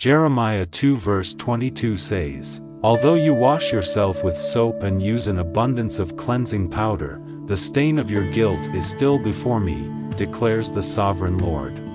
Jeremiah 2 verse 22 says, Although you wash yourself with soap and use an abundance of cleansing powder, the stain of your guilt is still before me, declares the sovereign Lord.